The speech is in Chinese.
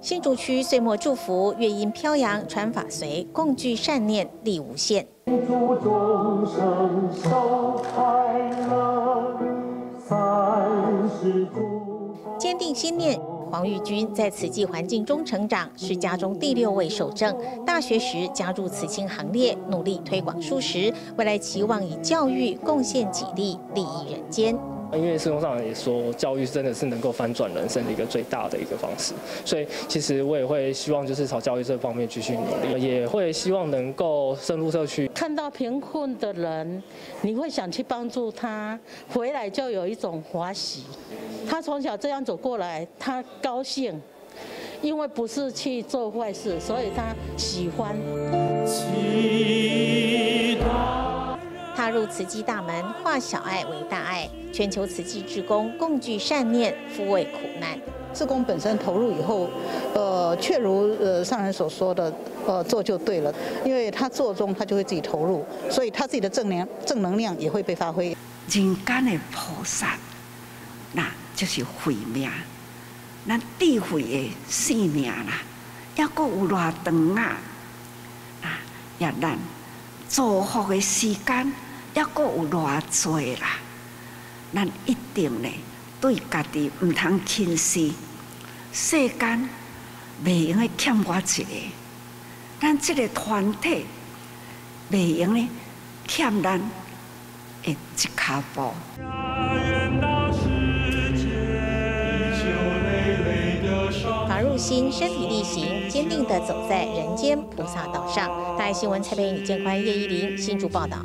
新竹区岁末祝福，乐音飘扬，传法随，共聚善念，力无限。祝众生寿快乐，三十坚定心念，黄玉君在慈济环境中成长，是家中第六位守正。大学时加入慈青行列，努力推广素食，未来期望以教育贡献己力，利益人间。因为师公上也说，教育真的是能够翻转人生的一个最大的一个方式，所以其实我也会希望就是朝教育这方面继续努力，也会希望能够深入社区，看到贫困的人，你会想去帮助他，回来就有一种欢喜。他从小这样走过来，他高兴，因为不是去做坏事，所以他喜欢。慈济大门，化小爱为大爱，全球慈济志工共聚善念，抚慰苦难。志工本身投入以后，呃，确如呃上人所说的，呃，做就对了，因为他做中，他就会自己投入，所以他自己的正能正能量也会被发挥。人间的菩萨，那就是慧命，那智慧的性命啦，还阁有偌长啊，啊，也咱祝福的时间。还阁有偌多啦，咱一定呢对家己毋通轻视，世间袂用诶欠我一个，咱即个团体袂用诶欠咱一骹步。法入心，身体力行，坚定地走在人间菩萨道上。大爱新闻蔡佩宇、李建宽、叶依林新竹报道。